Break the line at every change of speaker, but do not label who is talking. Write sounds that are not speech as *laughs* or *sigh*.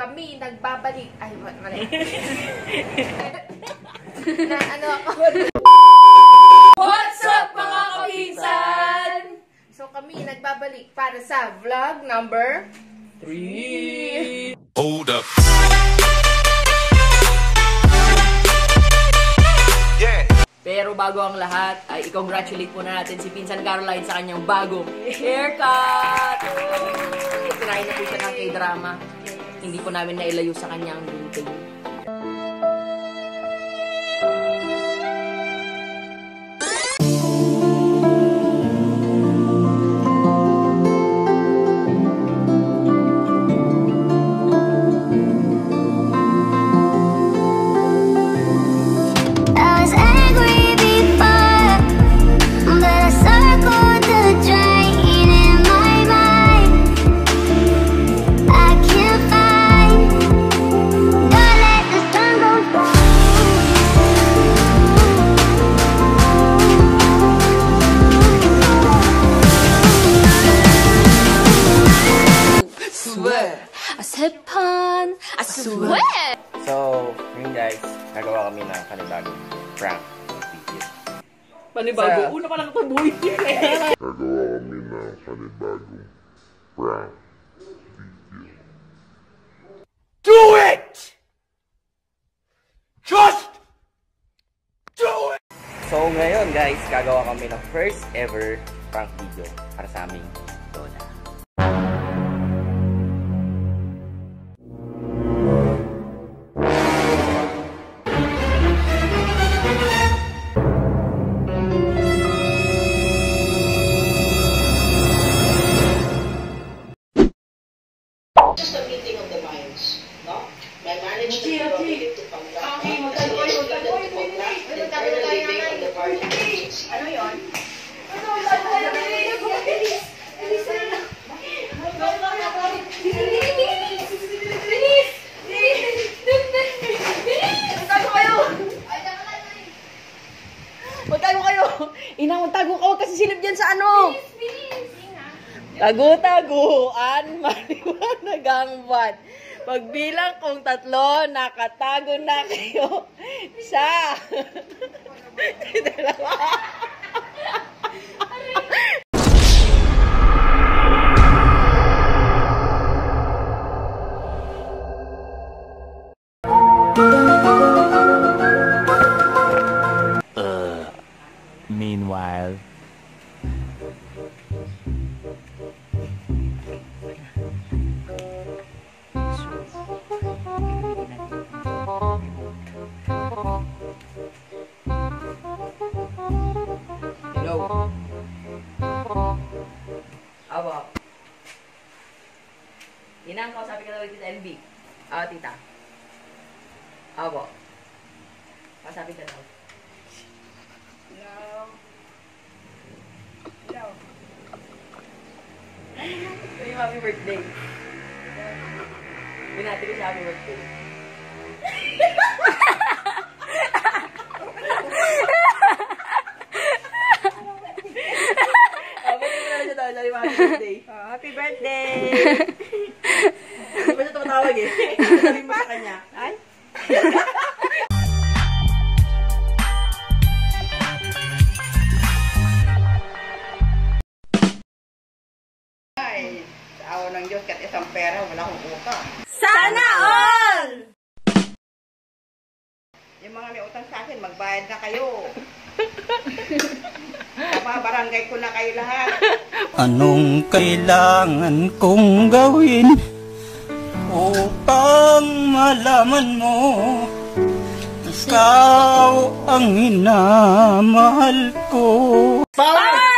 kami nagbabalik. Ay, ma- mali. *laughs* na ano ako.
What's up mga kapinsan?
So kami nagbabalik para sa vlog number
Three.
Hold up. Yeah.
Pero bago ang lahat, ay i-congratulate po na natin si Pinsan Caroline sa kanyang bagong haircut! Kinain na po siya ng k-drama. Hindi po namin nailayo sa routine.
I
Swear!
I said pun. I swear.
So, yun guys, nagawa kami ng kanibagong prank video.
Panibago.
Sa-
Una pa lang ito niya.
Nagawa kami ng panibagong prank video.
Do it! Just do it! So ngayon guys, gagawa kami ng first ever prank video para sa aming Lola.
My management prohibited to conduct negotiations to conduct internal living on the part of agency.
ano yon?
Magtago kayo! Ina, magtago ka. Huwag kasi silip dyan sa ano. Tago-taguan, maliwanag ang buwan. Pagbilang kong tatlo, nakatago na kayo sa... Dalawa.
Meanwhile.
Abo. Inang ko, sabi ka na tita NB. Ah, tita. Abo. Kasabi ka daw. Hello. Hello. happy birthday. Binati ko siya happy birthday. *laughs* Oh, ba't mo na siya Sabi mo, happy birthday. *laughs*
happy birthday!
Hindi ba siya tumatawag eh? Sabi mo sa kanya. Ay?
Ay, sa awa ng Diyos, kahit isang pera, wala akong utang.
Sana all!
Yung mga may utang sa akin, magbayad na kayo. *laughs* Papabarangay ko na kayo lahat. *laughs*
Anong kailangan kong gawin upang malaman mo ikaw ang minamahal ko?
Power!